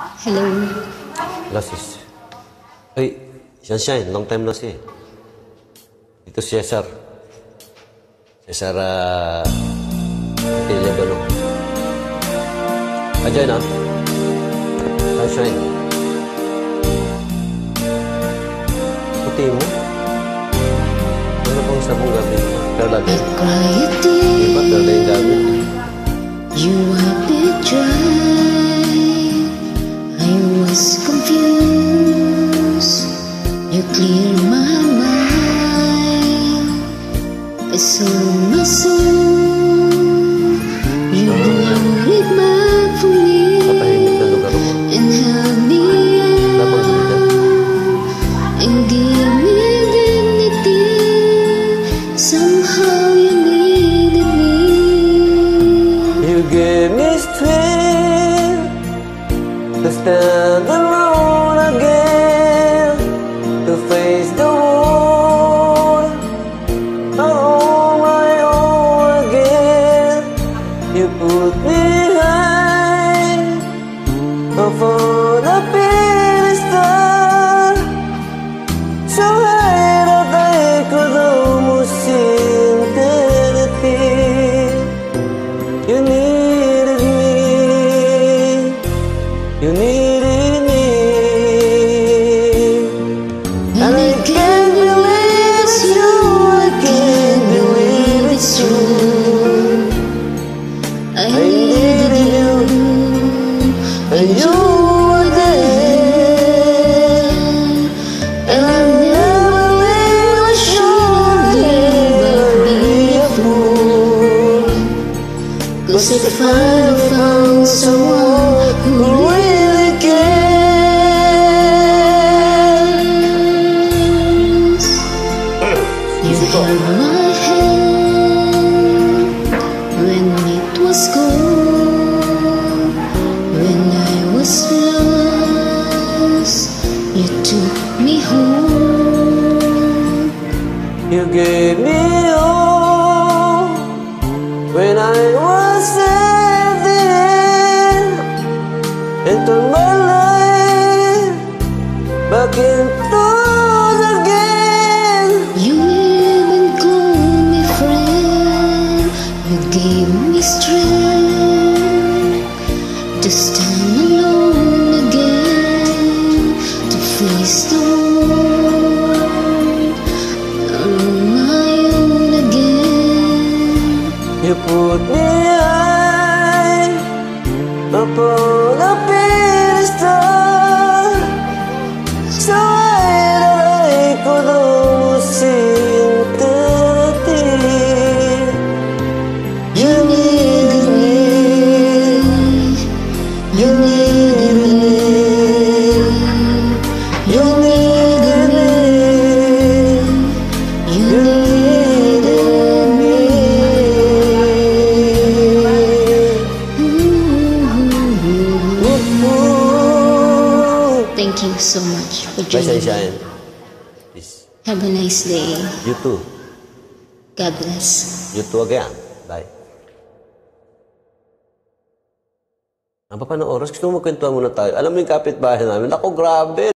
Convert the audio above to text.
Hello. Hello, sis. Ay, Sunshine, long time no see. Si Cesar. Cesar. Capilla ba, no? Ajay na. Sunshine. Puti mo. Ano bang sabong gamit mo? Perla You and held me and gave me dignity. Somehow you needed me. You gave me strength You put me high. Pedestal, Cause I finally found someone who really cares. You held my hand when it was cold. When I was lost, you took me home. You gave me all when I was end and turned my life back into the game. You even called me friend. You gave me strength to stand upon a pedestal, So much for joining me. Peace. Have a nice day. You too. God bless. You too again. Bye. Ang papa ng oras, gusto mo kwentuhan muna tayo. Alam mo yung kapitbahay namin, ako grabe.